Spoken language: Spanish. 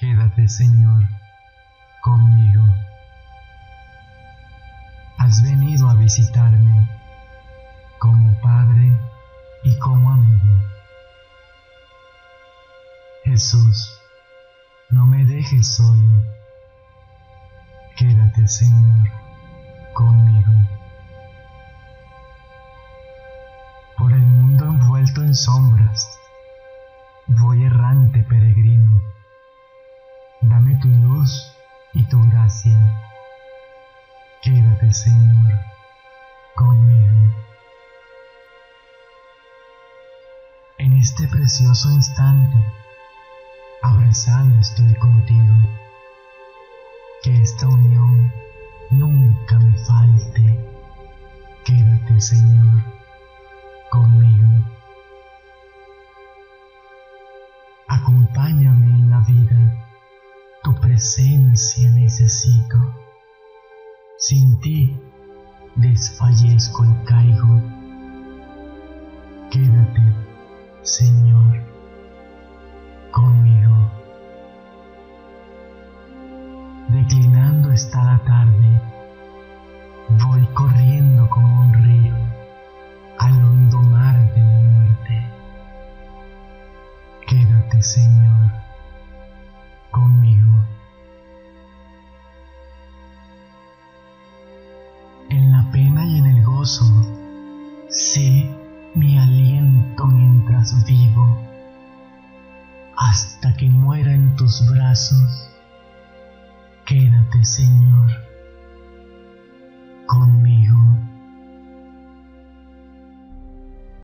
Quédate, Señor, conmigo. Has venido a visitarme como Padre y como amigo. Jesús, no me dejes solo. Quédate, Señor, conmigo. Por el mundo envuelto en sombras, voy errante peregrino. Tu luz y tu gracia. Quédate, Señor, conmigo. En este precioso instante, abrazado estoy contigo. Que esta unión nunca me falte. Quédate, Señor, conmigo. Acompáñame en la vida. Presencia necesito. Sin ti desfallezco y caigo. Quédate, Señor, conmigo. Declinando está la tarde, voy corriendo como un río al hondo mar de la muerte. Quédate, Señor, sé mi aliento mientras vivo, hasta que muera en tus brazos. Quédate, Señor, conmigo.